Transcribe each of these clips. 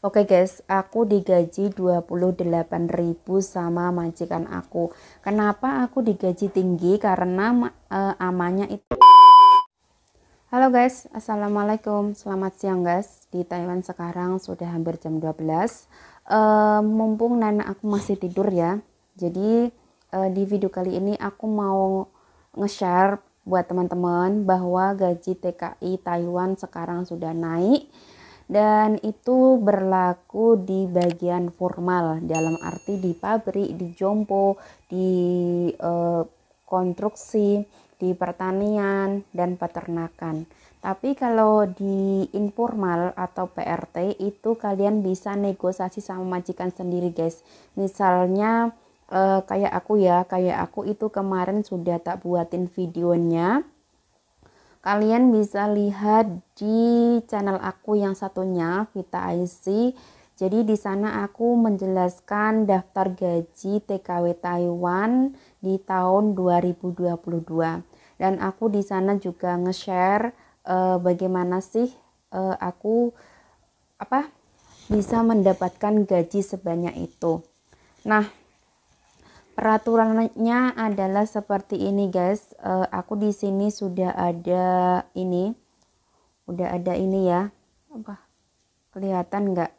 Oke okay guys, aku digaji 28.000 sama majikan aku. Kenapa aku digaji tinggi? Karena uh, amanya itu. Halo guys, Assalamualaikum. Selamat siang guys. Di Taiwan sekarang sudah hampir jam 12 uh, eh, Mumpung Nana aku masih tidur ya. Jadi uh, di video kali ini aku mau nge-share buat teman-teman Bahwa gaji TKI Taiwan sekarang sudah naik dan itu berlaku di bagian formal dalam arti di pabrik, di jompo, di eh, konstruksi, di pertanian dan peternakan. Tapi kalau di informal atau PRT itu kalian bisa negosiasi sama majikan sendiri guys. Misalnya eh, kayak aku ya, kayak aku itu kemarin sudah tak buatin videonya Kalian bisa lihat di channel aku yang satunya Vita IC. Jadi di sana aku menjelaskan daftar gaji TKW Taiwan di tahun 2022 dan aku di sana juga nge-share uh, bagaimana sih uh, aku apa bisa mendapatkan gaji sebanyak itu. Nah, peraturannya adalah seperti ini guys. Uh, aku di sini sudah ada ini. Udah ada ini ya. Apa? Kelihatan enggak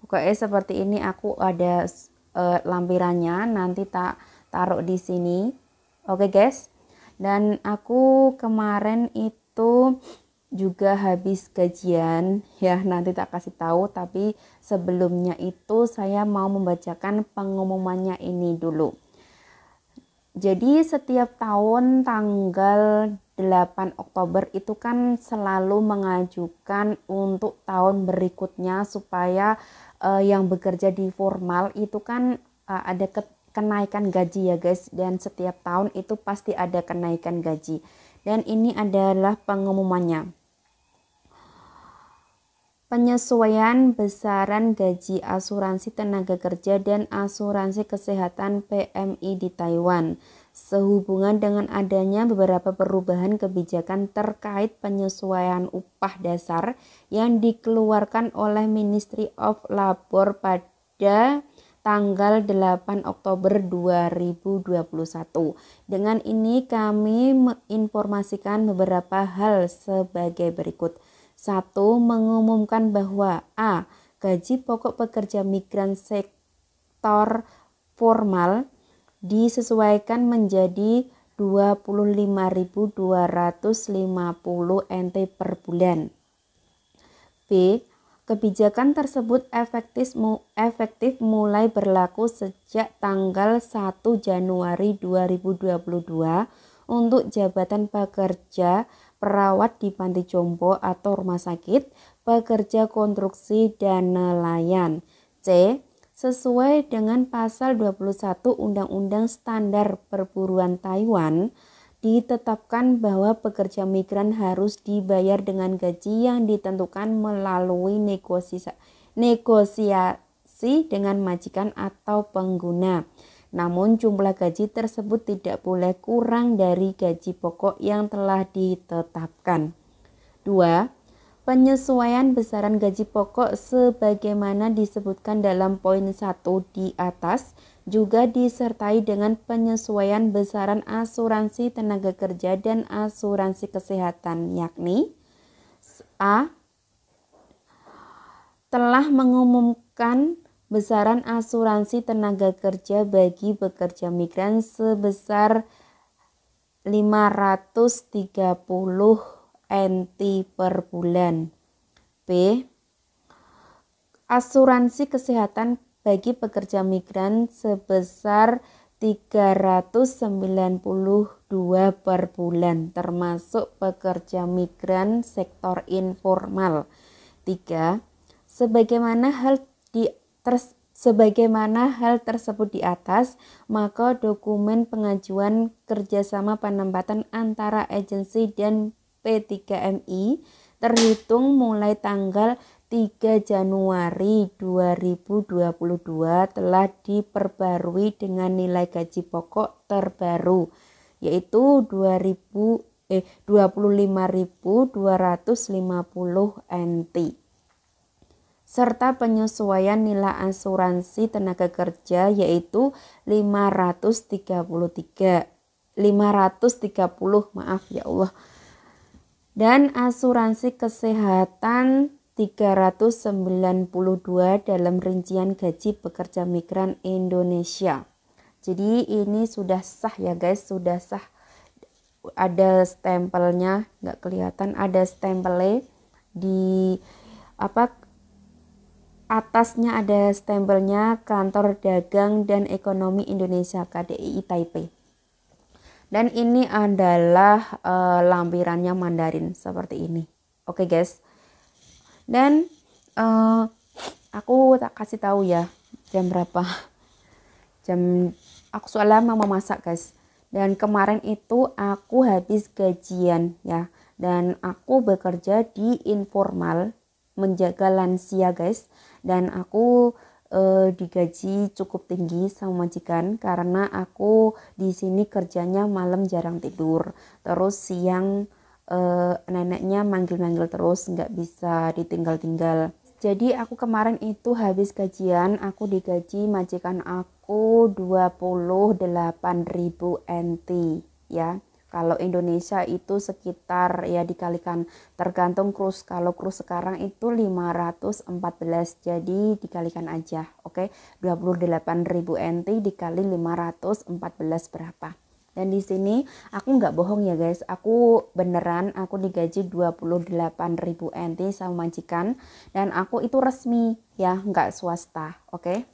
pokoknya seperti ini aku ada uh, lampirannya. Nanti tak taruh di sini. Oke okay, guys. Dan aku kemarin itu juga habis gajian. Ya nanti tak kasih tahu tapi sebelumnya itu saya mau membacakan pengumumannya ini dulu. Jadi setiap tahun tanggal 8 Oktober itu kan selalu mengajukan untuk tahun berikutnya supaya uh, yang bekerja di formal itu kan uh, ada ke kenaikan gaji ya guys. Dan setiap tahun itu pasti ada kenaikan gaji. Dan ini adalah pengumumannya penyesuaian besaran gaji asuransi tenaga kerja dan asuransi kesehatan PMI di Taiwan sehubungan dengan adanya beberapa perubahan kebijakan terkait penyesuaian upah dasar yang dikeluarkan oleh Ministry of Labor pada tanggal 8 Oktober 2021. Dengan ini kami menginformasikan beberapa hal sebagai berikut. Satu, mengumumkan bahwa A. Gaji pokok pekerja migran sektor formal disesuaikan menjadi 25.250 NT per bulan. B. Kebijakan tersebut efektif, efektif mulai berlaku sejak tanggal 1 Januari 2022 untuk jabatan pekerja perawat di panti jompo atau rumah sakit, pekerja konstruksi, dan nelayan. C. Sesuai dengan pasal 21 Undang-Undang Standar Perburuan Taiwan, ditetapkan bahwa pekerja migran harus dibayar dengan gaji yang ditentukan melalui negosiasi, negosiasi dengan majikan atau pengguna. Namun jumlah gaji tersebut tidak boleh kurang dari gaji pokok yang telah ditetapkan. 2. Penyesuaian besaran gaji pokok sebagaimana disebutkan dalam poin 1 di atas juga disertai dengan penyesuaian besaran asuransi tenaga kerja dan asuransi kesehatan yakni A telah mengumumkan besaran asuransi tenaga kerja bagi pekerja migran sebesar 530 NT per bulan. B. Asuransi kesehatan bagi pekerja migran sebesar 392 per bulan termasuk pekerja migran sektor informal. 3. Sebagaimana hal di Sebagaimana hal tersebut di atas, maka dokumen pengajuan kerjasama penempatan antara agensi dan P3MI terhitung mulai tanggal 3 Januari 2022 telah diperbarui dengan nilai gaji pokok terbaru yaitu 2000 eh 25.250 NT serta penyesuaian nilai asuransi tenaga kerja yaitu 533 530 maaf ya Allah dan asuransi kesehatan 392 dalam rincian gaji pekerja migran Indonesia. Jadi ini sudah sah ya guys, sudah sah. Ada stempelnya, nggak kelihatan ada stempelnya di apa atasnya ada stempelnya Kantor Dagang dan Ekonomi Indonesia KDI Taipei. Dan ini adalah uh, lampirannya Mandarin seperti ini. Oke okay, guys. Dan uh, aku tak kasih tahu ya jam berapa. Jam aku soalnya mau memasak guys. Dan kemarin itu aku habis gajian ya. Dan aku bekerja di informal menjaga lansia guys. Dan aku uh, digaji cukup tinggi sama majikan karena aku di sini kerjanya malam jarang tidur. Terus siang uh, neneknya manggil-manggil terus nggak bisa ditinggal-tinggal. Jadi aku kemarin itu habis gajian aku digaji majikan aku 28.000 NT ya kalau Indonesia itu sekitar ya dikalikan tergantung krus. Kalau krus sekarang itu 514. Jadi dikalikan aja. Oke. Okay? 28.000 NT dikali 514 berapa? Dan di sini aku nggak bohong ya guys, aku beneran aku digaji 28.000 NT sama majikan dan aku itu resmi ya, nggak swasta, oke? Okay?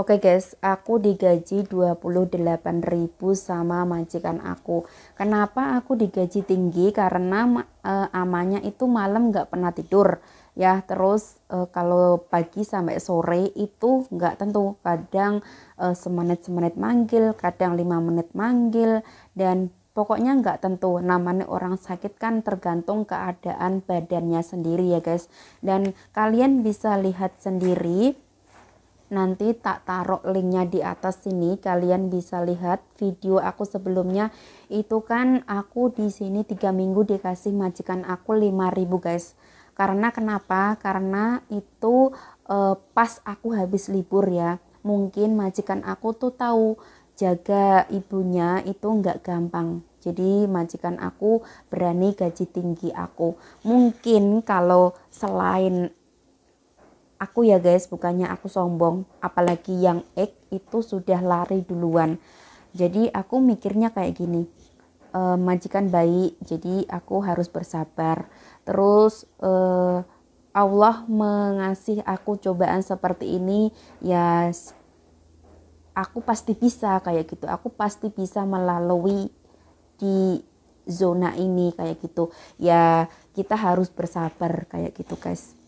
Oke guys, aku digaji 28.000 sama majikan aku. Kenapa aku digaji tinggi? Karena e, amanya itu malam nggak pernah tidur ya. Terus e, kalau pagi sampai sore itu nggak tentu. Kadang e, semenit semenit manggil, kadang lima menit manggil dan pokoknya nggak tentu. Namanya orang sakit kan tergantung keadaan badannya sendiri ya guys. Dan kalian bisa lihat sendiri nanti tak taruh linknya di atas sini kalian bisa lihat video aku sebelumnya. Itu kan aku di sini tiga minggu dikasih majikan aku 5000 guys. Karena kenapa? Karena itu eh, pas aku habis libur ya mungkin majikan aku tuh tahu jaga ibunya itu nggak gampang. Jadi majikan aku berani gaji tinggi aku. Mungkin kalau selain aku ya guys bukannya aku sombong apalagi yang X itu sudah lari duluan. Jadi aku mikirnya kayak gini e, majikan baik jadi aku harus bersabar. Terus e, Allah mengasih aku cobaan seperti ini ya aku pasti bisa kayak gitu. Aku pasti bisa melalui di zona ini kayak gitu. Ya kita harus bersabar kayak gitu guys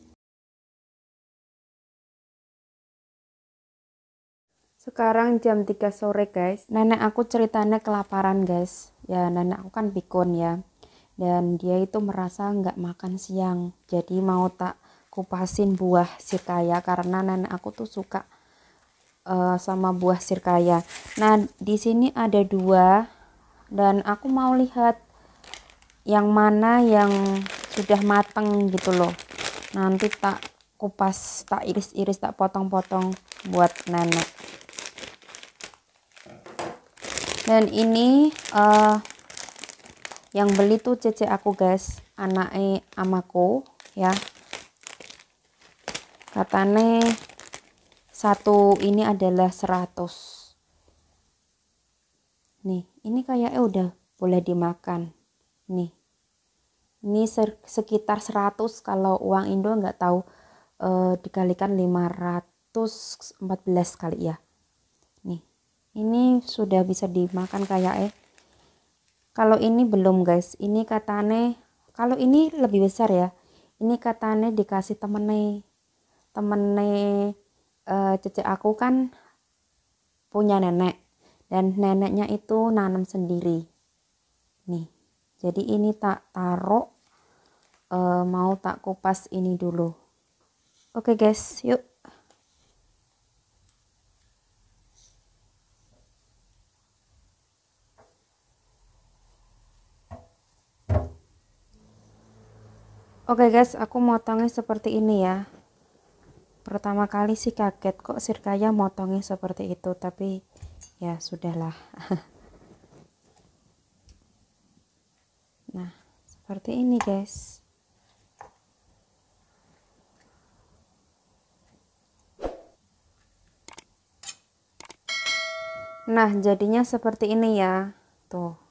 Sekarang jam 3 sore guys. Nenek aku ceritanya kelaparan guys. Ya nenek aku kan pikun ya. Dan dia itu merasa nggak makan siang. Jadi mau tak kupasin buah sirkaya karena nenek aku tuh suka uh, sama buah sirkaya. Nah di sini ada dua dan aku mau lihat yang mana yang sudah mateng gitu loh. Nanti tak kupas, tak iris-iris, tak potong-potong buat nenek dan ini uh, yang beli tuh cece aku guys. Anaknya amaku ya. Katanya satu ini adalah 100 nih ini kayaknya udah boleh dimakan. Nih. Ini sekitar 100 kalau uang Indo nggak tahu eh, dikalikan 514 kali ya ini sudah bisa dimakan kayak eh kalau ini belum guys. Ini katane kalau ini lebih besar ya. Ini katane dikasih temene. Temene uh, cecek aku kan punya nenek. Dan neneknya itu nanam sendiri. Nih jadi ini tak taruh uh, mau tak kupas ini dulu. Oke okay guys. Yuk Oke guys, aku motongnya seperti ini ya. Pertama kali sih kaget kok Sirkaya motongnya seperti itu, tapi ya sudahlah. nah, seperti ini guys. Nah, jadinya seperti ini ya. Tuh.